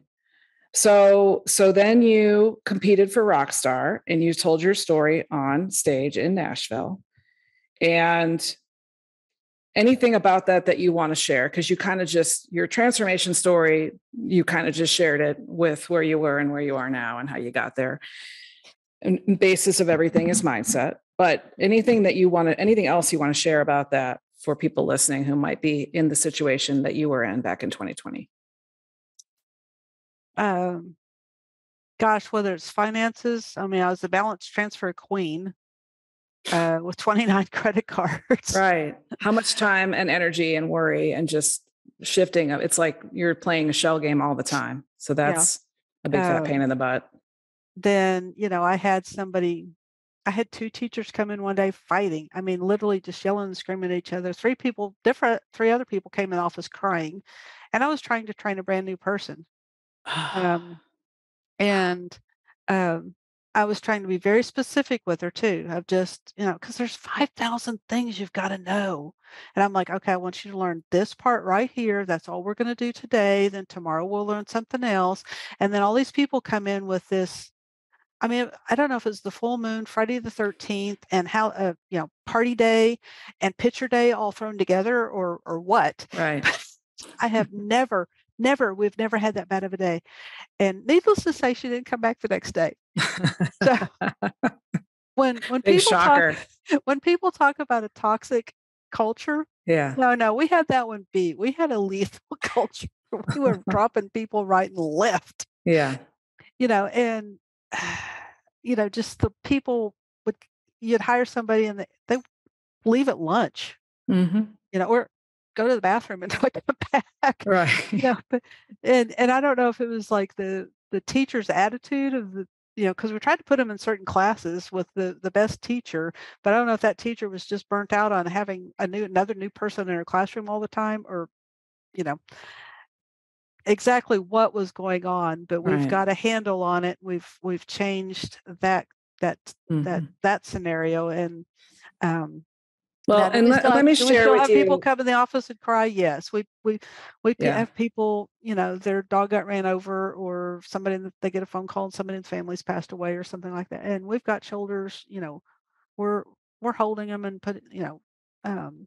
So so then you competed for Rockstar and you told your story on stage in Nashville. And anything about that that you want to share? Because you kind of just your transformation story you kind of just shared it with where you were and where you are now and how you got there. And basis of everything is mindset but anything that you want to anything else you want to share about that for people listening who might be in the situation that you were in back in 2020 Um, gosh, whether it's finances, I mean, I was the balance transfer queen uh, with 29 (laughs) credit cards. right how much time and energy and worry and just shifting it's like you're playing a shell game all the time so that's a big fat Um, pain in the butt Then, you know, I had somebody, I had two teachers come in one day fighting. I mean, literally just yelling and screaming at each other. Three people, different, three other people came in the office crying. And I was trying to train a brand new person. (sighs) Um, and um, I was trying to be very specific with her too, I've just, you know, because there's 5,000 things you've got to know. And I'm like, okay, I want you to learn this part right here. That's all we're going to do today. Then tomorrow we'll learn something else. And then all these people come in with this. I mean, I don't know if it's the full moon, Friday the 13th, and how, uh, you know, party day and picture day all thrown together or, or what. right (laughs) I have never, never, we've never had that bad of a day. And needless to say, she didn't come back the next day. So (laughs) when when big people shocker talk (laughs) when people talk about a toxic culture, yeah no, no, we had that one beat. We had a lethal (laughs) culture. We were dropping people right and left, yeah you know, and (sighs) you know, just the people would you'd hire somebody and they they leave at lunch, hmm you know, or go to the bathroom and not come back. right you know, but and and I don't know if it was like the the teacher's attitude of the you know because we tried to put them in certain classes with the the best teacher, but I don't know if that teacher was just burnt out on having a new another new person in her classroom all the time, or you know exactly what was going on. But we've Right. got a handle on it. We've we've changed that that that Mhm. that scenario and um well now, and we let, still let have- me do we share still with have you people come in the office and cry. Yes, we we we Yeah. have people. You know, their dog got ran over, or somebody the, they get a phone call and somebody in the family's passed away, or something like that. And we've got shoulders. You know, we're we're holding them and put you know, um,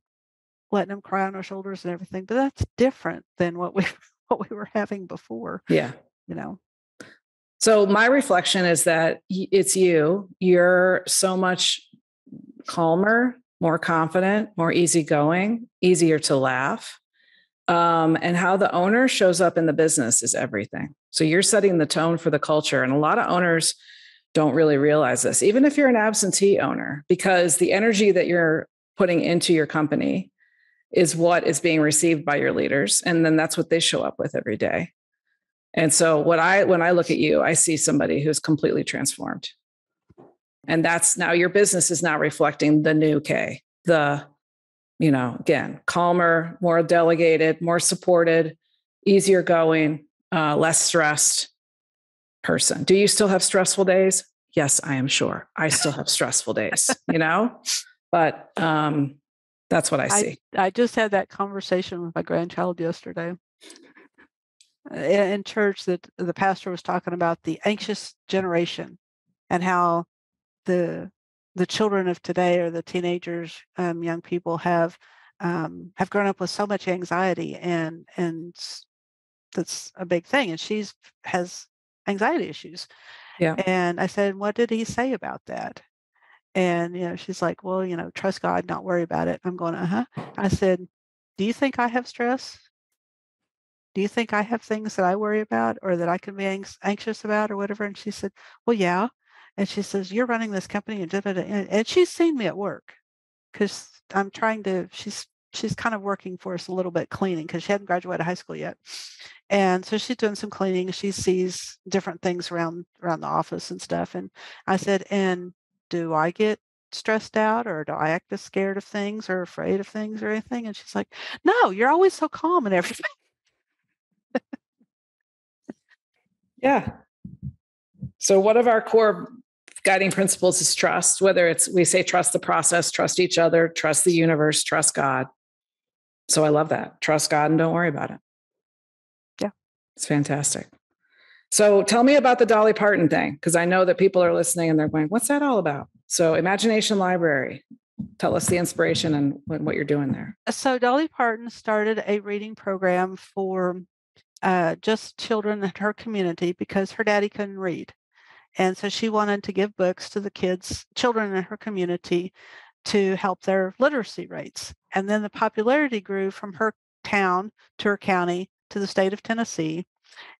letting them cry on our shoulders and everything. But that's different than what we (laughs) what we were having before. yeah You know. So my reflection is that it's you. You're so much calmer, more confident, more easygoing, easier to laugh. Um, and how the owner shows up in the business is everything. So you're setting the tone for the culture. And a lot of owners don't really realize this, even if you're an absentee owner, because the energy that you're putting into your company is what is being received by your leaders. And then that's what they show up with every day. And so what I when I look at you, I see somebody who's completely transformed. And that's now your business is now reflecting the new Kaye, the, you know, again, calmer, more delegated, more supported, easier going, uh, less stressed person. Do you still have stressful days? Yes, I am sure. I still have stressful days, (laughs) you know, but um, that's what I see. I just had that conversation with my grandchild yesterday uh, in church that the pastor was talking about the anxious generation and how the the children of today or the teenagers um, young people have um, have grown up with so much anxiety and and that's a big thing and she's has anxiety issues. Yeah. and i said what did he say about that? And you know she's like well you know trust god not worry about it. I'm going uh-huh. I said do you think i have stress? Do you think i have things that i worry about or that i can be anx- anxious about or whatever? And she said well yeah and she says you're running this company and da, da, da," and and she's seen me at work because i'm trying to she's she's kind of working for us a little bit cleaning because she hadn't graduated high school yet. And so she's doing some cleaning. She sees different things around around the office and stuff. And I said, and do I get stressed out or do I act as scared of things or afraid of things or anything? And she's like, no, you're always so calm and everything. yeah. So one of our core guiding principles is trust, whether it's we say trust the process, trust each other, trust the universe, trust God. So I love that. Trust God and don't worry about it. Yeah. It's fantastic. So tell me about the Dolly Parton thing, because I know that people are listening and they're going, what's that all about? So, Imagination Library, tell us the inspiration and what you're doing there. So, Dolly Parton started a reading program for uh, just children in her community because her daddy couldn't read. And so she wanted to give books to the kids, children in her community to help their literacy rates. And then the popularity grew from her town to her county to the state of Tennessee.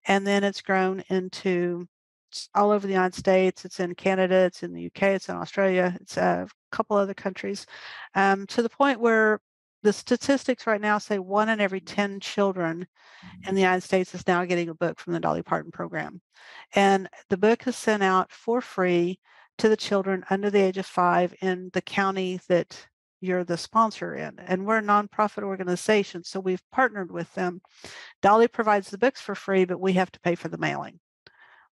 And then it's grown into all over the United States. It's in Canada, it's in the UK, it's in Australia, it's a couple other countries, um, to the point where the statistics right now say one in every mm-hmm. 10 children in mm-hmm. the United States is now getting a book from the Dolly Parton program. And the book is sent out for free to the children under the age of five in the county that you're the sponsor in. And we're a nonprofit organization, so we've partnered with them. Dolly provides the books for free, but we have to pay for the mailing,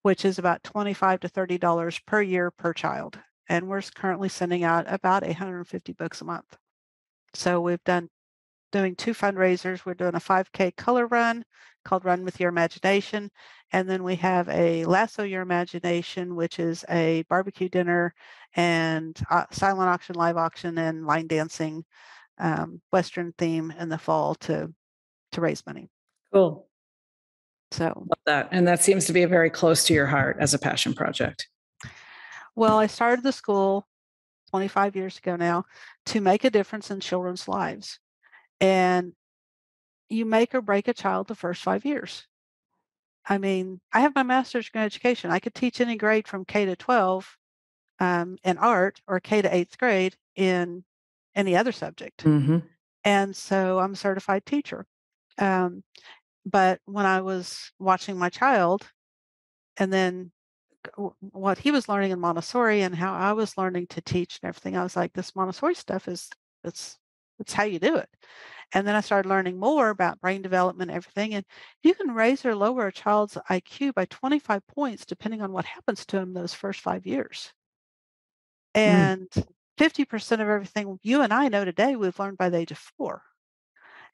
which is about 25 to $30 per year per child. And we're currently sending out about 150 books a month. So we've done doing two fundraisers. We're doing a 5K color run called Run with Your Imagination. And then we have a Lasso Your Imagination, which is a barbecue dinner and uh, silent auction, live auction, and line dancing um, Western theme in the fall to to raise money. Cool. So Love that. And that seems to be very close to your heart as a passion project. Well, I started the school 25 years ago now to make a difference in children's lives. And you make or break a child the first five years. I mean, I have my master's in education. I could teach any grade from K to 12 um, in art or K to eighth grade in any other subject. Mm-hmm. And so I'm a certified teacher. Um, but when I was watching my child and then what he was learning in Montessori and how I was learning to teach and everything, I was like, this Montessori stuff is it's it's how you do it. And then I started learning more about brain development, everything. And you can raise or lower a child's IQ by 25 points depending on what happens to him those first five years. Mm. And mm. 50% of everything you and I know today, we've learned by the age of four.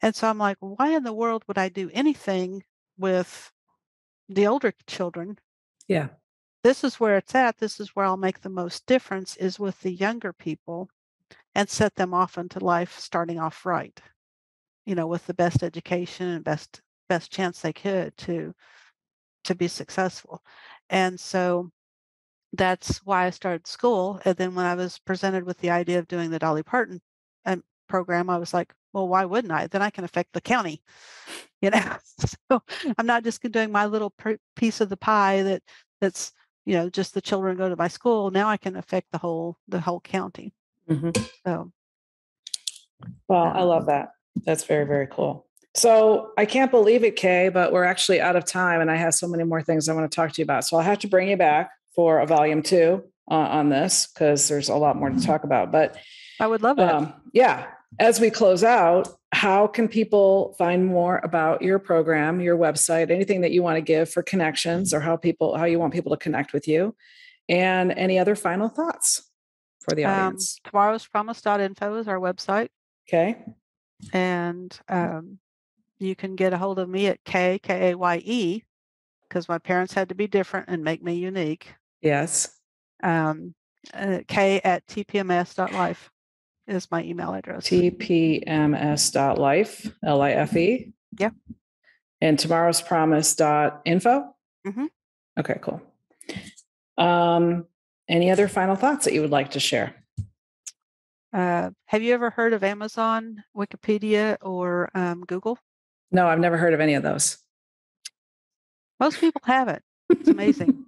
And so I'm like, why in the world would I do anything with the older children? Yeah. This is where it's at. This is where I'll make the most difference is with the younger people and set them off into life starting off right you know with the best education and best best chance they could to to be successful. And so that's why i started school and then when i was presented with the idea of doing the dolly parton um, program i was like well why wouldn't i? Then i can affect the county. (laughs) You know? (laughs) So i'm not just doing my little piece of the pie that that's you know just the children go to my school now i can affect the whole the whole county mm-hmm. so well i love that that's very, very cool. So I can't believe it, Kaye, but we're actually out of time and I have so many more things I want to talk to you about. So I'll have to bring you back for a volume two uh, on this because there's a lot more to talk about. But I would love that. Um, yeah. As we close out, how can people find more about your program, your website, anything that you want to give for connections or how people, how you want people to connect with you? And any other final thoughts for the um, audience? Um, tomorrowspromise.info is our website. Okay and um, you can get a hold of me at K K A Y E because my parents had to be different and make me unique. Yes. Um, uh, K at tpms.life is my email address. tpms.life, L I F E. Yeah. And tomorrow's promise.info. Mm-hmm. Okay, cool. Um, any other final thoughts that you would like to share? Uh, have you ever heard of Amazon, Wikipedia, or um, Google? No, I've never heard of any of those. Most people haven't. It's amazing.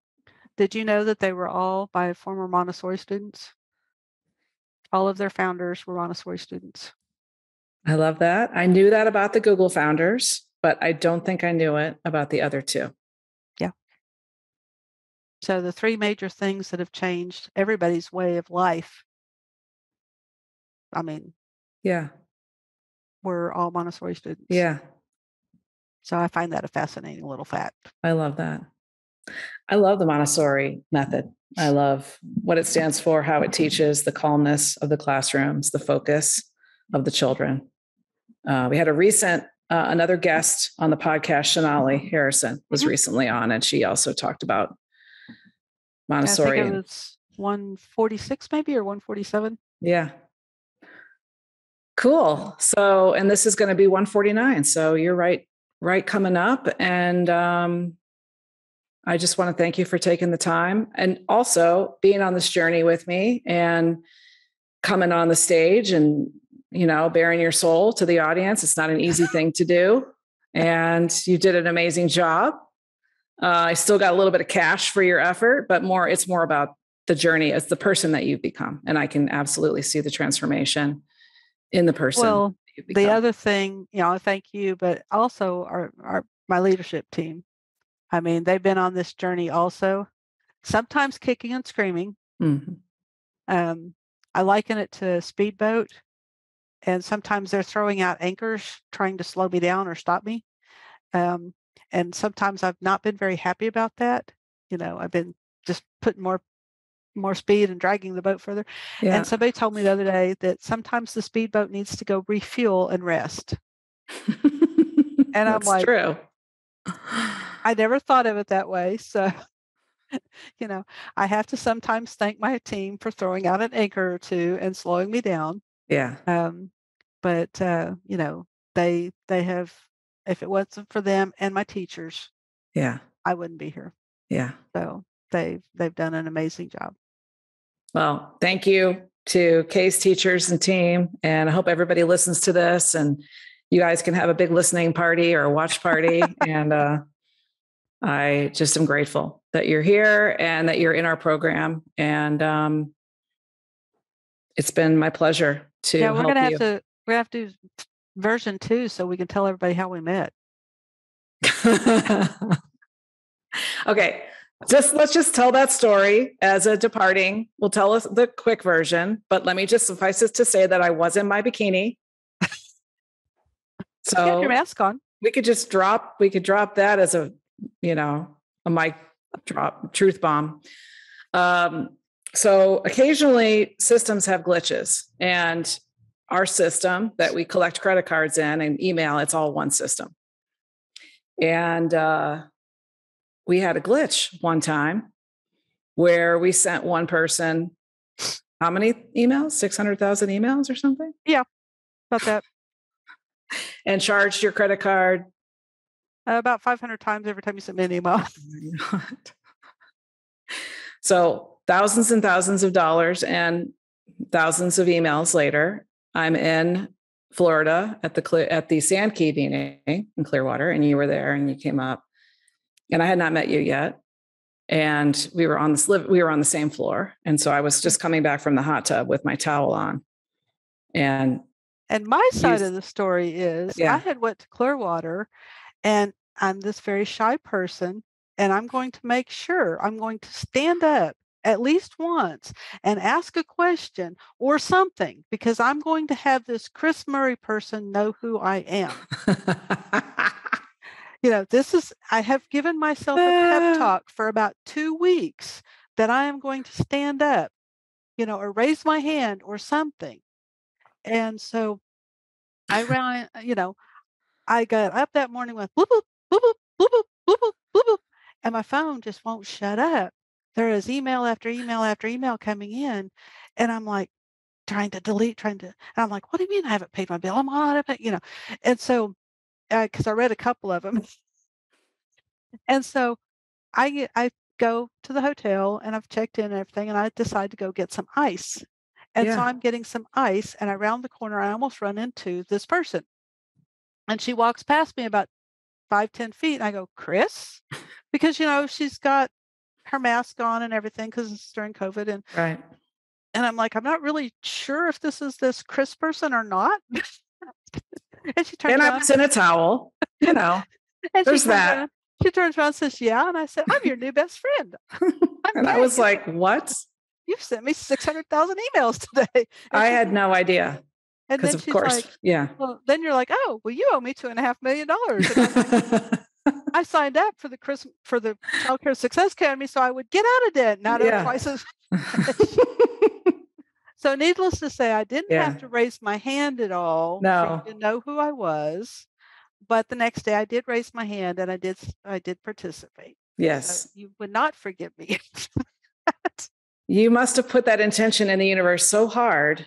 (laughs) Did you know that they were all by former Montessori students? All of their founders were Montessori students. I love that. I knew that about the Google founders, but I don't think I knew it about the other two. Yeah. So the three major things that have changed everybody's way of life. I mean, yeah, we're all Montessori students. Yeah. So I find that a fascinating little fact. I love that. I love the Montessori method. I love what it stands for, how it teaches the calmness of the classrooms, the focus of the children. Uh, we had a recent, uh, another guest on the podcast, Shanali Harrison, was mm-hmm. recently on, and she also talked about Montessori. I think it was 146 maybe or 147. Yeah. Cool. So, and this is going to be 149. So you're right, right coming up. And um, I just want to thank you for taking the time and also being on this journey with me and coming on the stage and, you know, bearing your soul to the audience. It's not an easy (laughs) thing to do. And you did an amazing job. Uh, I still got a little bit of cash for your effort, but more, it's more about the journey as the person that you've become. And I can absolutely see the transformation in the person. Well, the other thing, you know, thank you, but also our, our my leadership team. I mean, they've been on this journey also, sometimes kicking and screaming. Mm-hmm. Um, I liken it to a speedboat, and sometimes they're throwing out anchors, trying to slow me down or stop me. Um, and sometimes I've not been very happy about that. You know, I've been just putting more more speed and dragging the boat further. Yeah. And somebody told me the other day that sometimes the speedboat needs to go refuel and rest. (laughs) and I'm like, true. I never thought of it that way. So, (laughs) you know, I have to sometimes thank my team for throwing out an anchor or two and slowing me down. Yeah. Um, but uh, you know, they they have. If it wasn't for them and my teachers, yeah, I wouldn't be here. Yeah. So they've they've done an amazing job. Well, thank you to Kaye's teachers and team. And I hope everybody listens to this and you guys can have a big listening party or a watch (laughs) party. and uh, I just am grateful that you're here and that you're in our program. And um, it's been my pleasure to. Yeah, we're gonna have you. to we have to do version two so we can tell everybody how we met. (laughs) okay just let's just tell that story as a departing. We'll tell us the quick version, but let me just suffice it to say that I was in my bikini. (laughs) so you your mask on. We could just drop. We could drop that as a, you know, a mic drop truth bomb. Um, so occasionally systems have glitches, and our system that we collect credit cards in and email, it's all one system. And uh, we had a glitch one time where we sent one person how many emails 600,000 emails or something yeah about that and charged your credit card Uh, about 500 times every time you sent me an email (laughs) so thousands and thousands of dollars and thousands of emails later i'm in florida at the at the sand key meeting in clearwater and you were there and you came up and I had not met you yet. And we were on this we were on the same floor. And so I was just coming back from the hot tub with my towel on. And and my side of the story is yeah. I had went to Clearwater and I'm this very shy person and I'm going to make sure I'm going to stand up at least once and ask a question or something because I'm going to have this Kris Murray person know who I am. (laughs) you know, this is, I have given myself a pep ah. talk for about two weeks that I am going to stand up, you know, or raise my hand or something. And so I (laughs) ran, you know, I got up that morning with boop, boop, boop, boop, boop, boop, boop, boop, boop, boop, and my phone just won't shut up. There is email after email after email coming in. And I'm like, trying to delete, trying to, and I'm like, what do you mean I haven't paid my bill? I'm on it, you know. And so because uh, I read a couple of them. (laughs) and so I I go to the hotel and I've checked in and everything, and I decide to go get some ice. And yeah. so I'm getting some ice, and around the corner, I almost run into this person. And she walks past me about five, ten feet. And I go, Kris? Because, you know, she's got her mask on and everything because it's during COVID. And right. And I'm like, I'm not really sure if this is this Kris person or not. (laughs) and she turns And I around, was in a towel, you know. (laughs) and she there's turns that. around- she turns around and says, "Yeah," and I said, "I'm your new best friend. (laughs) And I was like, what? You've sent me six hundred thousand emails today." And I had no idea. And then of she's course. like, yeah. "Well, then you're like, oh, well, you owe me two and a half million dollars." (laughs) I signed up for the Christmas for the Child Care Success Academy, so I would get out of debt, not Yeah. twice as. (laughs) So, needless to say, I didn't Yeah. have to raise my hand at all No. to know who I was. But the next day, I did raise my hand and I did I did participate. So yes. you would not forgive me. (laughs) You must have put that intention in the universe so hard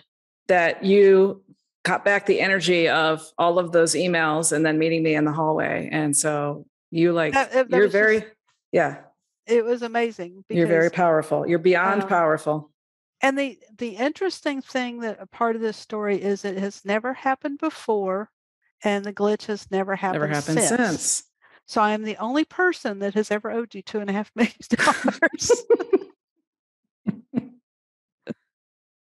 that you got back the energy of all of those emails and then meeting me in the hallway. And so you like, That- that you're was just- very, yeah, it was amazing. you're very powerful. You're beyond um, powerful. And the the interesting thing that a part of this story is it has never happened before, and the glitch has never happened, Never happened since. since. So I am the only person that has ever owed you two and a half (laughs) million dollars. (laughs)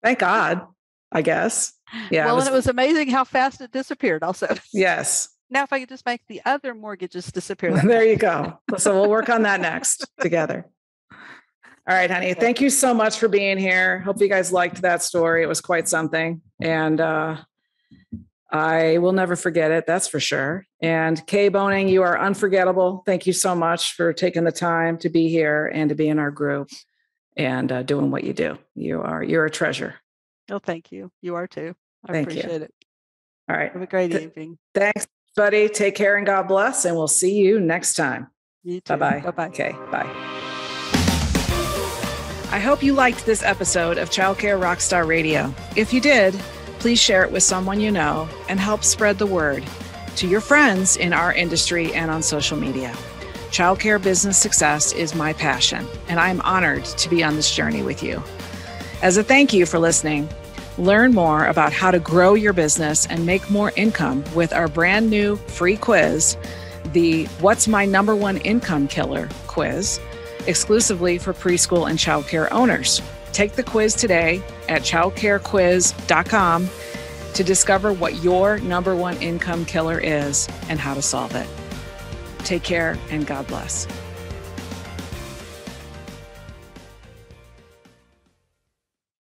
Thank God, I guess. Yeah. well, it was- and it was amazing how fast it disappeared. Also, (laughs) yes. now if I could just make the other mortgages disappear. (laughs) There you go. So we'll work on that next (laughs) together. All right, honey. Thank you so much for being here. Hope you guys liked that story. It was quite something. And uh, I will never forget it. That's for sure. And Kaye Boehning, you are unforgettable. Thank you so much for taking the time to be here and to be in our group and uh, doing what you do. You are, you're a treasure. Oh, thank you. You are too. I Thank you. appreciate it. All right. Have a great Th- evening. Thanks, buddy. Take care and God bless. And we'll see you next time. You too. Bye bye. Bye bye. Okay, bye. I hope you liked this episode of Childcare Rockstar Radio. If you did, please share it with someone you know and help spread the word to your friends in our industry and on social media. Childcare business success is my passion, and I'm honored to be on this journey with you. As a thank you for listening, learn more about how to grow your business and make more income with our brand new free quiz the What's My Number One Income Killer quiz exclusively for preschool and childcare owners. Take the quiz today at childcarequiz.com to discover what your number one income killer is and how to solve it. Take care and God bless.